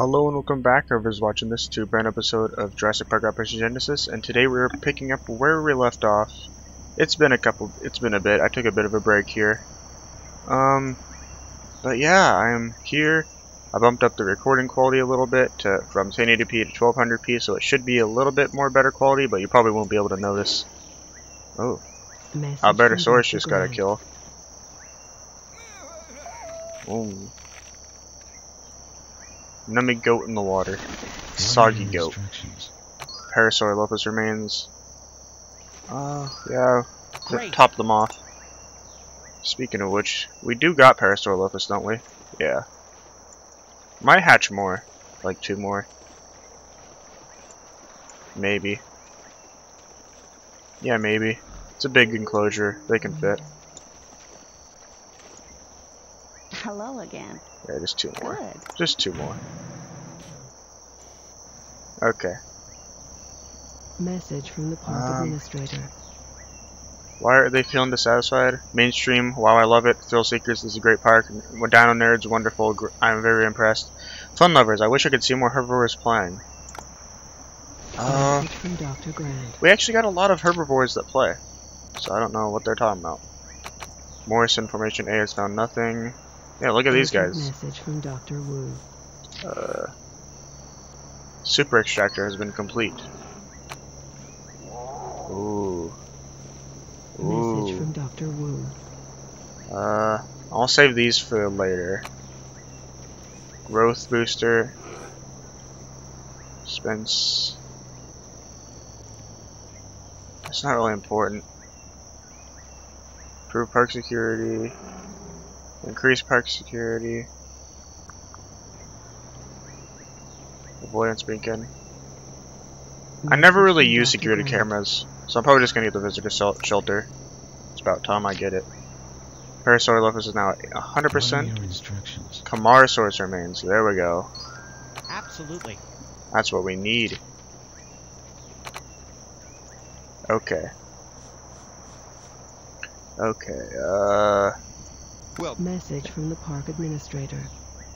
Hello and welcome back, whoever's watching this, to a brand episode of Jurassic Park Operation Genesis, and today we're picking up where we left off. It's been a couple, it's been a bit, I took a bit of a break here. Um, but yeah, I'm here. I bumped up the recording quality a little bit to, from 1080p to 1200p, so it should be a little bit more better quality, but you probably won't be able to notice. Oh, Albertosaurus just got a kill. Oh. Nummy goat in the water. Soggy goat. Parasaur Parasaurolophus remains. Uh, yeah, Great. top them off. Speaking of which, we do got Parasaur Parasaurolophus, don't we? Yeah. Might hatch more. Like two more. Maybe. Yeah, maybe. It's a big enclosure. They can fit. Hello again. Yeah, just two more. Good. Just two more. Okay. Message from the park Um, administrator. Why are they feeling dissatisfied? Mainstream, wow, I love it. Thrill Seekers is a great park. Dino Nerds, wonderful. I'm very impressed. Fun Lovers, I wish I could see more herbivores playing. Uh, Message from Dr. Grant. we actually got a lot of herbivores that play. So I don't know what they're talking about. Morris Information A has found nothing. Yeah, look at these guys. Message from Dr. Wu. Uh, Super Extractor has been complete. Ooh. Message from Dr. Wu. Uh, I'll save these for later. Growth booster. Spence. It's not really important. Improve park security. Increase park security. Avoidance beacon. I never really use security cameras, so I'm probably just gonna get the visitor shelter. It's about time I get it. Parasaurolophus is now 100%. instructions. Camarasaurus remains. There we go. Absolutely. That's what we need. Okay. Okay, uh, Message from the park administrator.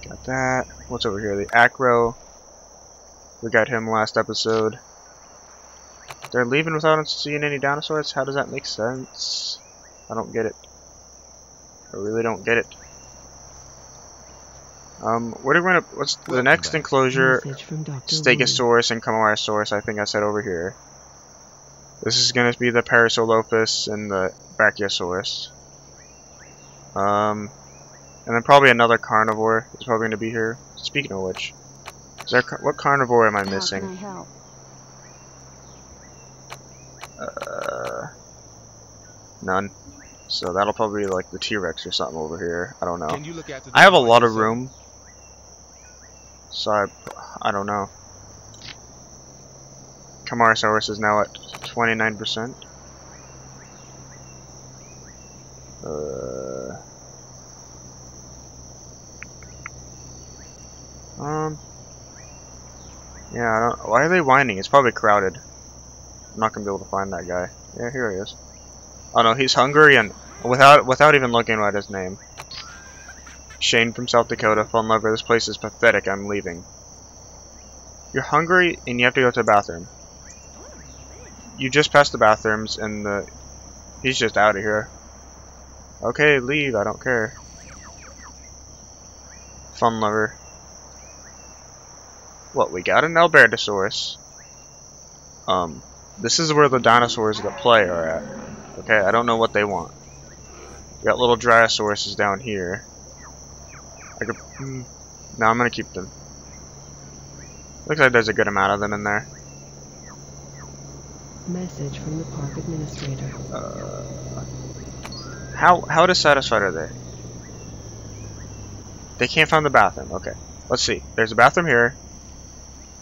got that. What's over here? The Acro. We got him last episode. They're leaving without us seeing any dinosaurs? How does that make sense? I don't get it. I really don't get it. Um, what are we gonna, what's the next back. enclosure? Message from Stegosaurus and Camarasaurus, I think I said over here. This is going to be the Parasaurolophus and the Brachiosaurus. Um, and then probably another carnivore is probably going to be here. Speaking of which, is there, what carnivore am I How can I missing? help? Uh, none. So that'll probably be like the T-Rex or something over here. I don't know. Can you look after I have a lot of room. So I, I don't know. Camarasaurus is now at 29%. Uh, um. Yeah, I don't. Why are they whining? It's probably crowded. I'm not gonna be able to find that guy. Yeah, here he is. Oh no, he's Hungarian. Without without even looking at his name. Shane from South Dakota, fun lover. This place is pathetic. I'm leaving. You're hungry and you have to go to the bathroom. You just passed the bathrooms and the he's just out of here. Okay, leave. I don't care. Fun lover. What we got an Albertosaurus. Um, this is where the dinosaurs that play are at. Okay, I don't know what they want. We got little Dryosauruses down here. I could. Hmm, no, I'm gonna keep them. Looks like there's a good amount of them in there. Message from the park administrator. Uh, how how dissatisfied are they? They can't find the bathroom. Okay, let's see. There's a bathroom here.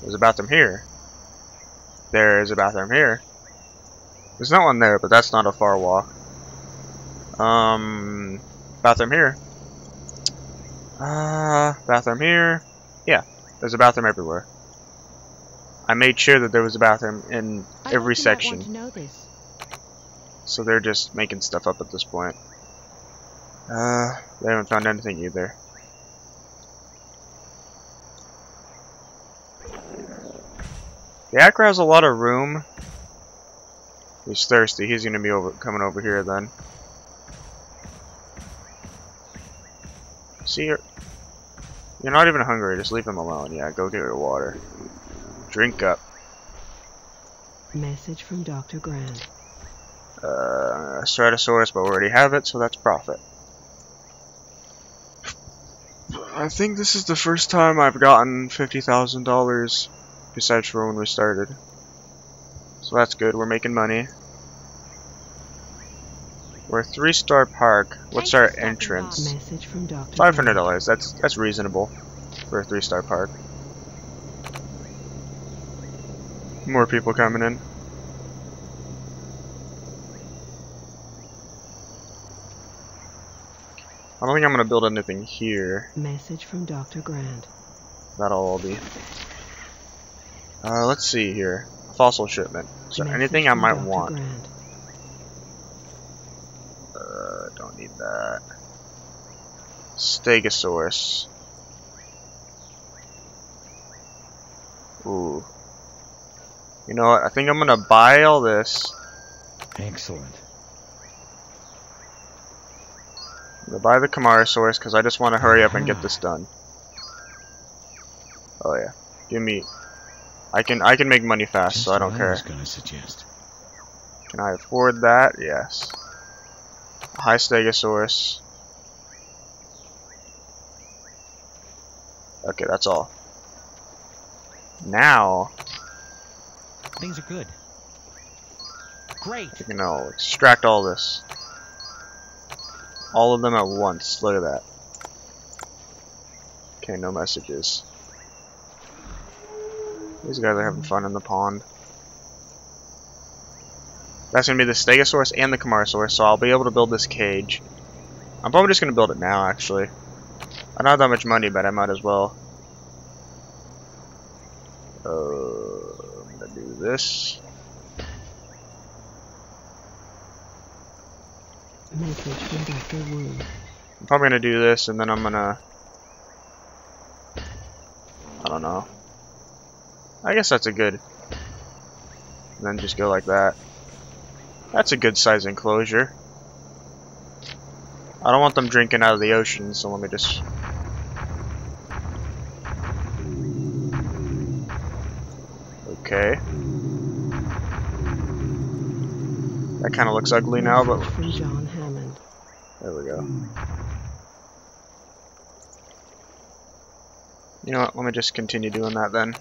There's a bathroom here. There's a bathroom here. There's not one there, but that's not a far walk. Um, bathroom here. Uh, bathroom here. Yeah, there's a bathroom everywhere. I made sure that there was a bathroom in I every thought you might section. Want to know this. So they're just making stuff up at this point. Uh, they haven't found anything either. The Acro has a lot of room. He's thirsty. He's gonna be over coming over here then. See, you're, you're not even hungry. Just leave him alone. Yeah, go get your water. Drink up. Message from Dr. Grant. Uh, Stratosaurus, but we already have it, so that's profit. I think this is the first time I've gotten $50,000 besides for when we started. So that's good, we're making money. We're a three star park. What's Thanks our entrance? Message from Dr. Five hundred Grant. dollars. That's that's reasonable for a three star park. More people coming in. I don't think I'm gonna build anything here. Message from Dr. Grant. That'll all be. Uh, let's see here. Fossil shipment. Is there anything I might want? Uh, don't need that. Stegosaurus. Ooh. You know what? I think I'm gonna buy all this. Excellent. I'm gonna buy the Camarasaurus because I just want to hurry up and get this done. Oh yeah. Give me. I can I can make money fast, Just so I don't care. was gonna suggest. Can I afford that? Yes. High Stegosaurus. Okay, that's all. Now, Things are good. Great. you can know, extract all this. All of them at once. Look at that. Okay, no messages. These guys are having fun in the pond. That's gonna be the Stegosaurus and the Camarasaurus, so I'll be able to build this cage. I'm probably just gonna build it now, actually. I don't have that much money, but I might as well. Uh, I'm gonna do this. I'm probably gonna do this, and then I'm gonna. I don't know. I guess that's a good. And then just go like that. That's a good size enclosure. I don't want them drinking out of the ocean, so let me just. Okay. That kind of looks ugly now, but from John Hammond. there we go. You know what? Let me just continue doing that then.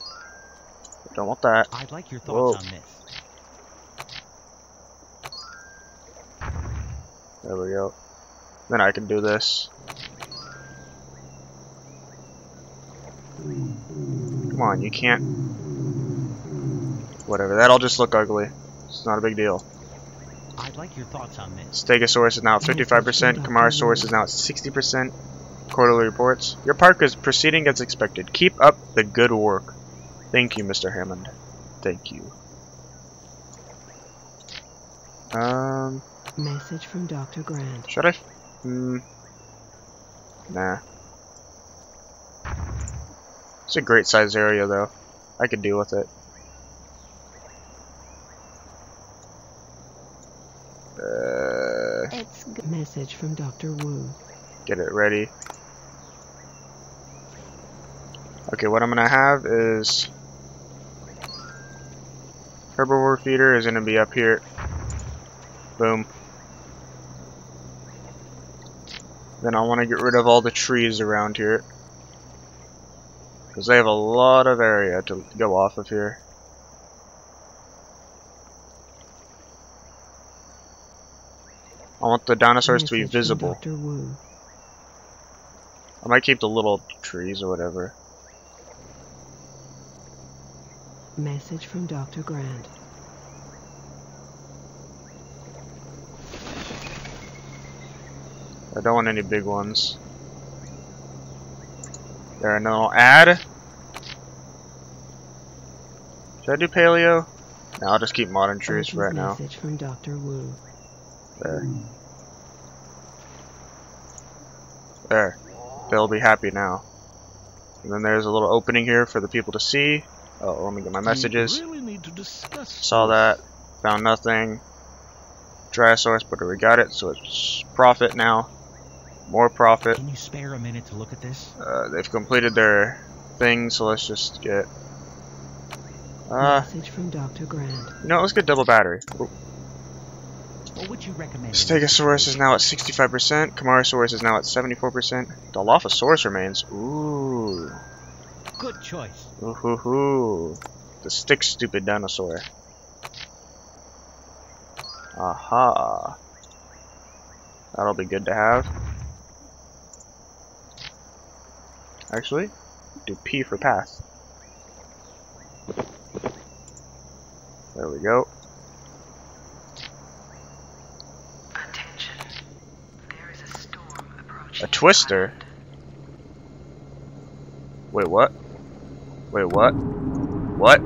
Don't want that. I'd like your thoughts Whoa. on this. There we go. Then I can do this. Come on, you can't. Whatever, that'll just look ugly. It's not a big deal. I'd like your thoughts on this. Stegosaurus is now at 55%, Camarasaurus is now at 60%. Quarterly reports. Your park is proceeding as expected. Keep up the good work. Thank you, Mr. Hammond. Thank you. Um, Message from Dr. Grant. should I? Hmm. Nah. It's a great size area, though. I could deal with it. Uh, It's good. Message from Dr. Wu. get it ready. Okay, what I'm gonna have is herbivore feeder is gonna be up here. Boom. Then I want to get rid of all the trees around here. Because they have a lot of area to go off of here. I want the dinosaurs to be visible. I might keep the little trees or whatever. Message from Dr. Grant. I don't want any big ones. There, and then I'll add. Should I do paleo? No, I'll just keep modern trees for right Urgent now. Message from Dr. Wu. There. There. They'll be happy now. And then there's a little opening here for the people to see. Oh, let me get my messages. Really need to discuss Saw that. Found nothing. Dryosaurus, but we got it, so it's profit now. More profit. Can you spare a minute to look at this? Uh, they've completed their thing, so let's just get. Uh, Message from Dr. Grant. you know, let's get double battery. Ooh. What would you recommend? Stegosaurus is now at 65%. Camarasaurus is now at 74%. Dilophosaurus remains. Ooh. Good choice. Ooh hoo hoo. The stick stupid dinosaur. Aha. That'll be good to have. Actually, do P for pass. There we go. Attention. There is a storm approaching. A twister? Wait, what? Wait, what? What?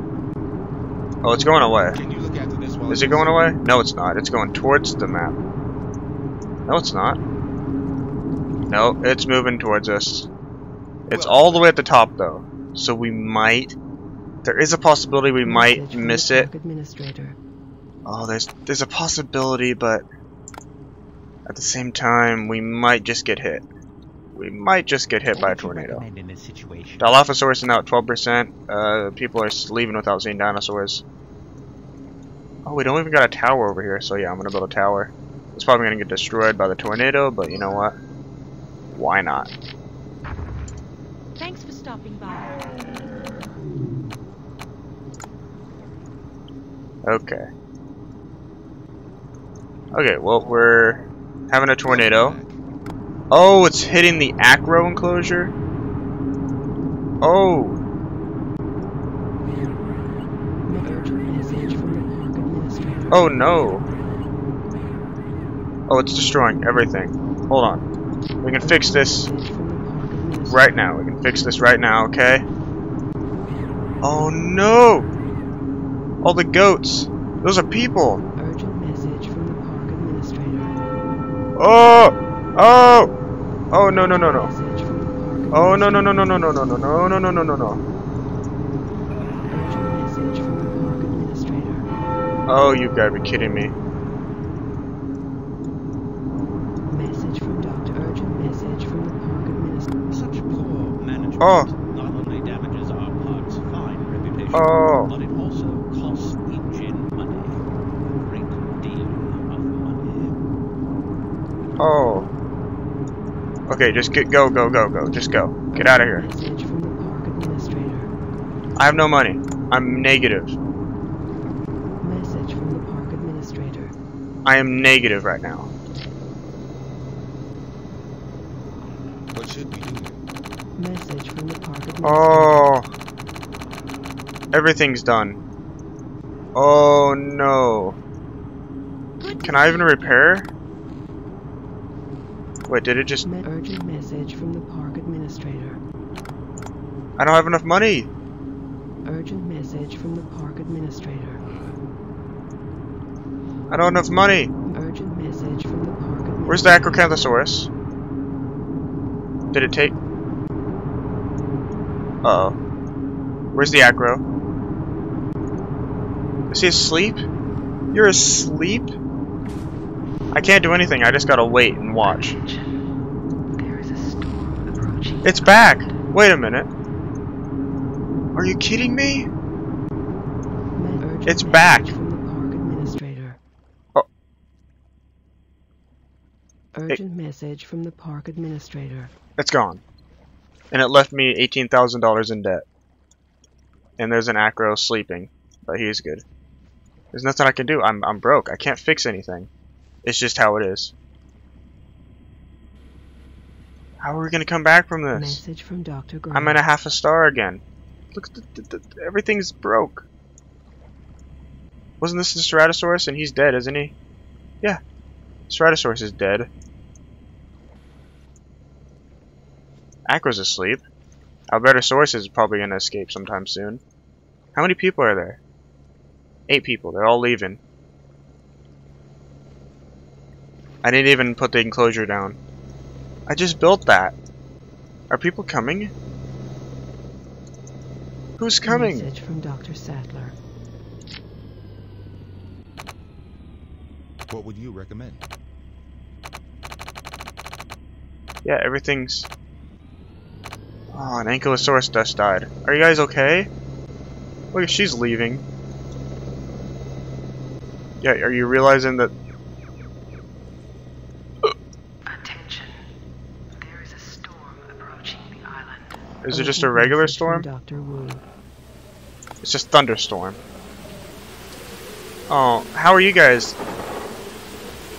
Oh, it's going away. Can you look after this while Is it going away? No, it's not. It's going towards the map. No, it's not. No, it's moving towards us. It's all the way at the top, though. So we might... There is a possibility we might Message from the miss it. Administrator. Oh, there's there's a possibility, but at the same time, we might just get hit. We might just get hit by a tornado. recommend in this situation? Dilophosaurus is now at 12%. Uh, people are leaving without seeing dinosaurs. Oh, we don't even got a tower over here, so yeah, I'm gonna build a tower. It's probably gonna get destroyed by the tornado, but you know what? Why not? Thanks for stopping by. Okay. Okay, well, we're having a tornado. Oh, it's hitting the acro enclosure? Oh, Urgent message from the park administrator. oh no. Oh, it's destroying everything. Hold on. We can fix this Message from the park administrator. right now. We can fix this right now, okay? Oh no! All the goats! Those are people! Urgent message from the park administrator. Oh! Oh! Oh no no no no. Message from the park Oh no no no no no no no no no no no no no no. Urgent message from the park administrator. Oh, you've got to be kidding me. Message from Dr. Urgent message from the park administrator. Such poor management Oh. not only damages our park's fine reputation, Oh. but it also costs InGen money. A great deal of money. Oh. Okay, just get go go go go. Just go. Get out of here. Message from the park administrator. I have no money. I'm negative. Message from the park administrator. I am negative right now. What should we do? Message from the park administrator. Oh. Everything's done. Oh no. Can I even repair? Wait, did it just... Me- urgent message from the park administrator. I don't have enough money! Urgent message from the park administrator. I don't have enough money! Urgent message from the park administrator. Where's the Acrocanthosaurus? Did it take... Uh oh Where's the Acro? Is he asleep? You're asleep? I can't do anything, I just gotta wait and watch. There is a storm approaching. It's back! Wait a minute. Are you kidding me? It's back. From the park administrator. Oh. Urgent message from the park administrator. It's gone. And it left me $18,000 in debt. And there's an Acro sleeping, but he's good. There's nothing I can do. I'm, I'm broke. I can't fix anything. It's just how it is. How are we gonna come back from this? Message from Dr. Grant. I'm at a half a star again. Look, everything's broke. Wasn't this the Ceratosaurus? And he's dead, isn't he? Yeah. Ceratosaurus is dead. Acro's asleep. Albertosaurus is probably gonna escape sometime soon. How many people are there? Eight people. They're all leaving. I didn't even put the enclosure down. I just built that. Are people coming? Who's coming? Message from Dr. Sattler. What would you recommend? Yeah, everything's... Oh, an Ankylosaurus dust died. Are you guys okay? Look, she's leaving. Yeah, are you realizing that... Attention. There is a storm approaching the island. Is it oh, just a regular storm? Dr. Wu. It's just thunderstorm. Oh, how are you guys?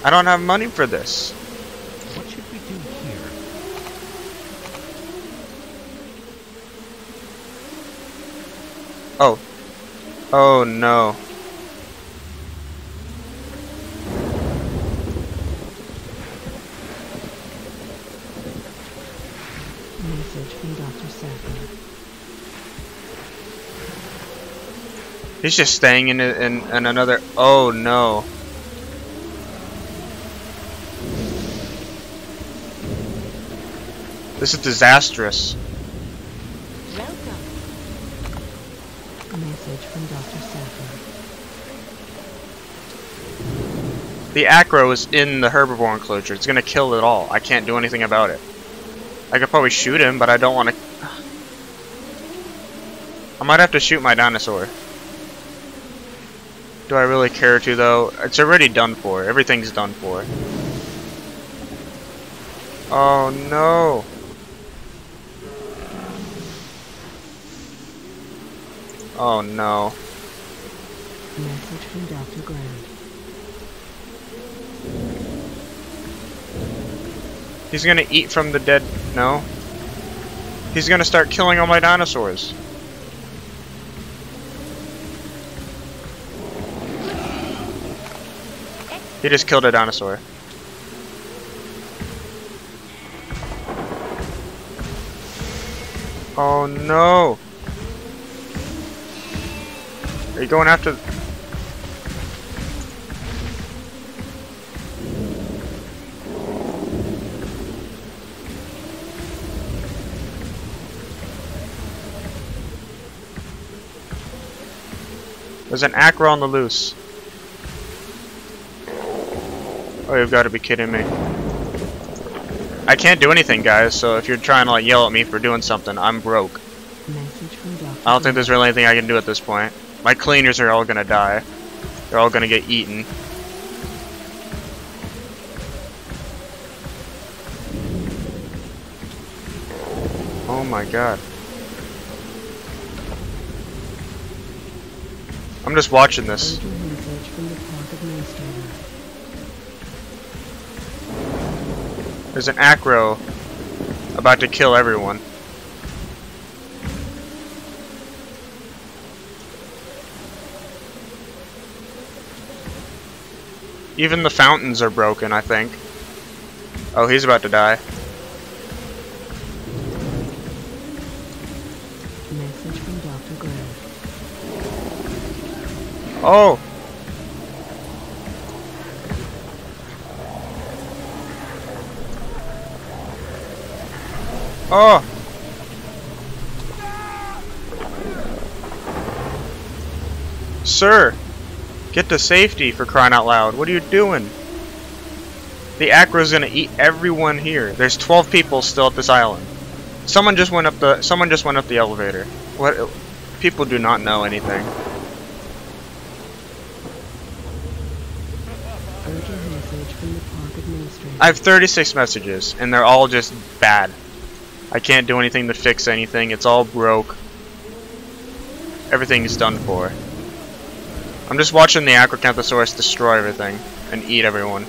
I don't have money for this. What should we do here? Oh. Oh no. Message from Dr. Sattler. He's just staying in in, in another. Oh no. This is disastrous. Welcome. Message from Dr. The acro is in the herbivore enclosure. It's gonna kill it all. I can't do anything about it. I could probably shoot him, but I don't want to. I might have to shoot my dinosaur. Do I really care to though? It's already done for. Everything's done for. Oh no. Oh no. Message from Dr. Grant. He's gonna eat from the dead. No. He's gonna start killing all my dinosaurs. He just killed a dinosaur. Oh no! Are you going after? There's an acro on the loose. Oh, you've got to be kidding me. I can't do anything, guys, so if you're trying to like, yell at me for doing something, I'm broke. Message from Dr. I don't think there's really anything I can do at this point. My cleaners are all gonna die. They're all gonna get eaten. Oh my god. I'm just watching this. Urgent message from the park administrator. There's an acro about to kill everyone. Even the fountains are broken, I think. Oh, he's about to die. Message from Dr. Oh! Oh! Sir! Get to safety for crying out loud. What are you doing? The Acro's gonna eat everyone here. There's 12 people still at this island. Someone just went up the someone just went up the elevator. What people do not know anything. Urgent message from the park administrator. I have 36 messages, and they're all just bad. I can't do anything to fix anything. It's all broke. Everything is done for. I'm just watching the Acrocanthosaurus destroy everything and eat everyone.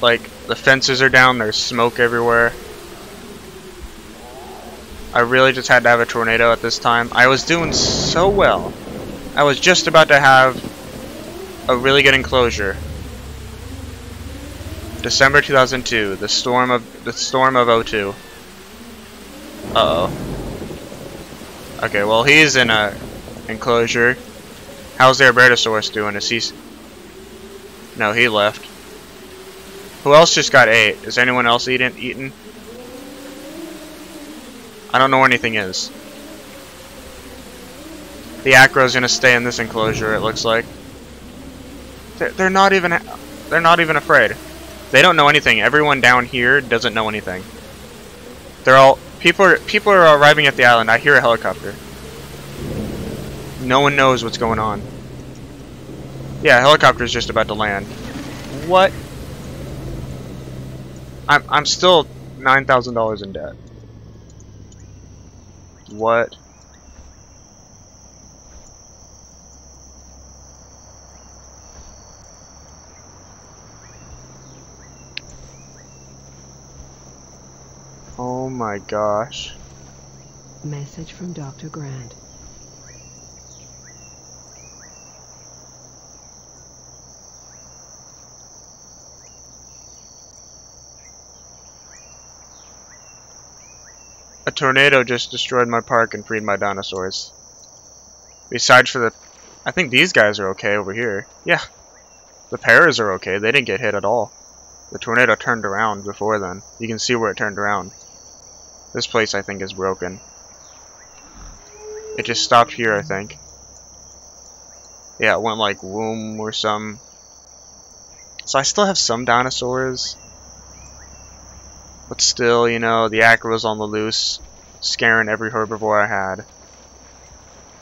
Like, the fences are down, there's smoke everywhere. I really just had to have a tornado at this time. I was doing so well. I was just about to have a really good enclosure. December 2002, the storm of the storm of 02. Uh oh. Okay, well he's in a enclosure. How's the Albertosaurus doing? Is he? No, he left. Who else just got eight? Is anyone else eating? Eaten? I don't know where anything is. The Acro's gonna stay in this enclosure. It looks like. They're, they're not even. They're not even afraid. They don't know anything. Everyone down here doesn't know anything. They're all people are people are arriving at the island. I hear a helicopter. No one knows what's going on. Yeah, a helicopter's just about to land. What? I'm I'm still nine thousand dollars in debt. What? Oh my gosh. Message from Dr. Grant. A tornado just destroyed my park and freed my dinosaurs. Besides for the... I think these guys are okay over here. Yeah. The Paras are okay. They didn't get hit at all. The tornado turned around before then. You can see where it turned around. This place, I think, is broken. It just stopped here, I think. Yeah, it went like womb or some. So I still have some dinosaurs. But still, you know, the Acro's on the loose, scaring every herbivore I had.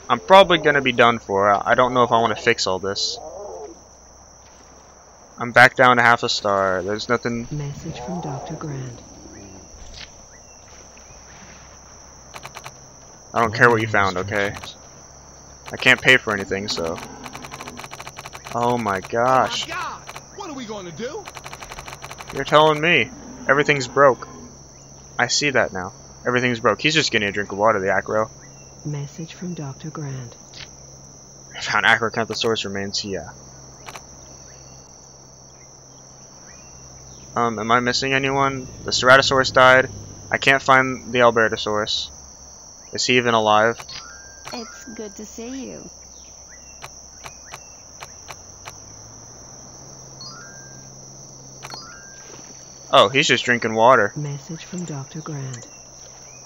I'm probably going to be done for. I don't know if I want to fix all this. I'm back down to half a star. There's nothing... Message from Dr. Grant. I don't care what you found, okay? I can't pay for anything, so... Oh my gosh. What are we going to do? You're telling me. Everything's broke. I see that now. Everything's broke. He's just getting a drink of water, the Acro. Message from Dr. Grant. I found Acrocanthosaurus remains, yeah. Um, am I missing anyone? The Ceratosaurus died. I can't find the Albertosaurus. Is he even alive? It's good to see you. Oh, he's just drinking water. Message from Dr. Grant.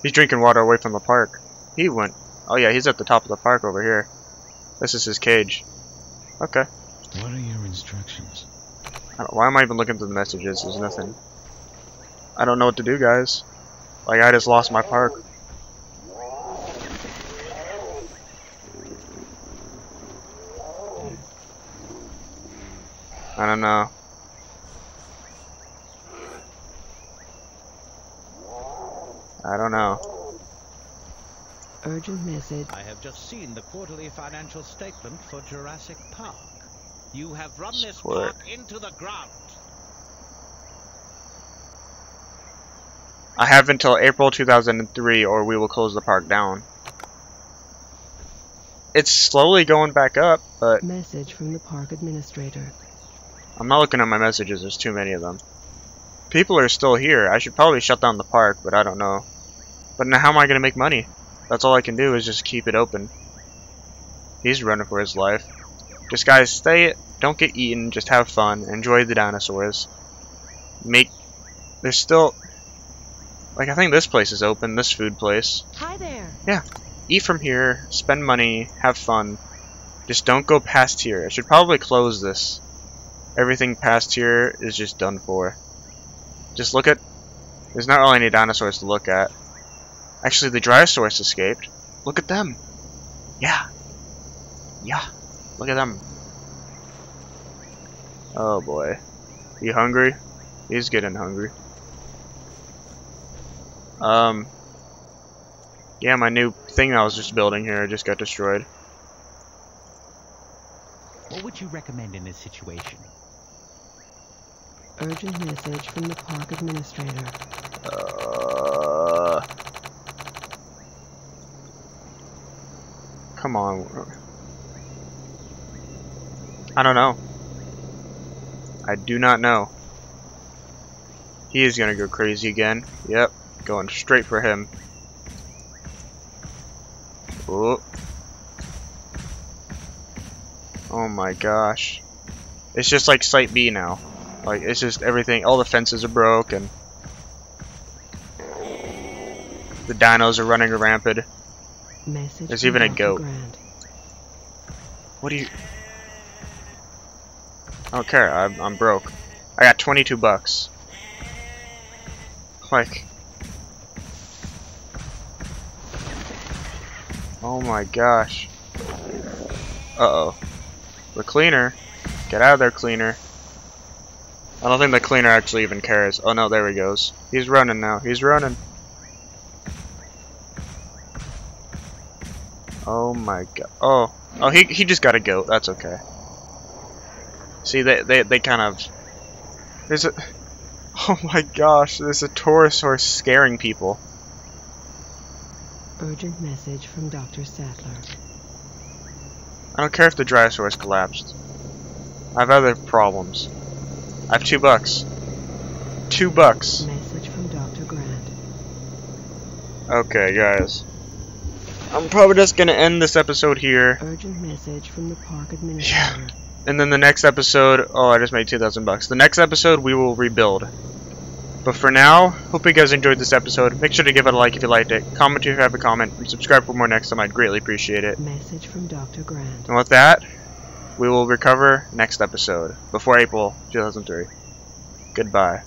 He's drinking water away from the park. He went. Oh yeah, he's at the top of the park over here. This is his cage. Okay. What are your instructions? I don't- Why am I even looking through the messages? There's nothing. I don't know what to do, guys. Like, I just lost my park. I don't know. I don't know. Urgent message. I have just seen the quarterly financial statement for Jurassic Park. You have run this Swear. park into the ground. I have until April 2003 or we will close the park down. It's slowly going back up, but Message from the park administrator. I'm not looking at my messages, there's too many of them. People are still here. I should probably shut down the park, but I don't know. But now how am I going to make money? That's all I can do is just keep it open. He's running for his life. Just guys, stay, it don't get eaten, just have fun, enjoy the dinosaurs. Make, there's still, like I think this place is open, this food place. Hi there. Yeah, eat from here, spend money, have fun. Just don't go past here. I should probably close this. Everything past here is just done for. Just look at, there's not really any dinosaurs to look at. Actually, the Dryosaurus escaped. Look at them. Yeah. Yeah. Look at them. Oh boy. You hungry? He's getting hungry. Um. Yeah, my new thing I was just building here just got destroyed. What would you recommend in this situation? Urgent message from the park administrator. Uh. Come on. I don't know. I do not know. He is gonna go crazy again. Yep, going straight for him. Oh. Oh my gosh. It's just like Site B now. Like it's just everything. All the fences are broke and the dinos are running rampant. Message There's even a goat. Grant. What do you? I don't care. I'm, I'm broke. I got 22 bucks. Like. Oh my gosh. Uh oh. The cleaner. Get out of there, cleaner. I don't think the cleaner actually even cares. Oh no, there he goes. He's running now. He's running. Oh my god. Oh. Oh, he, he just got a goat. That's okay. See, they, they, they kind of... There's a... Oh my gosh, there's a Torosaurus scaring people. Urgent message from Dr. Sattler. I don't care if the dry Dryosaurus collapsed. I have other problems. I have two bucks. Two bucks. Message from Dr. Grant. Okay, guys. I'm probably just gonna end this episode here. Urgent message from the park administrator. Yeah. And then the next episode, oh, I just made 2,000 bucks. The next episode, we will rebuild. But for now, hope you guys enjoyed this episode. Make sure to give it a like if you liked it. Comment if you have a comment. And subscribe for more next time. I'd greatly appreciate it. Message from Dr. Grant. And with that, we will recover next episode. Before April 2003. Goodbye.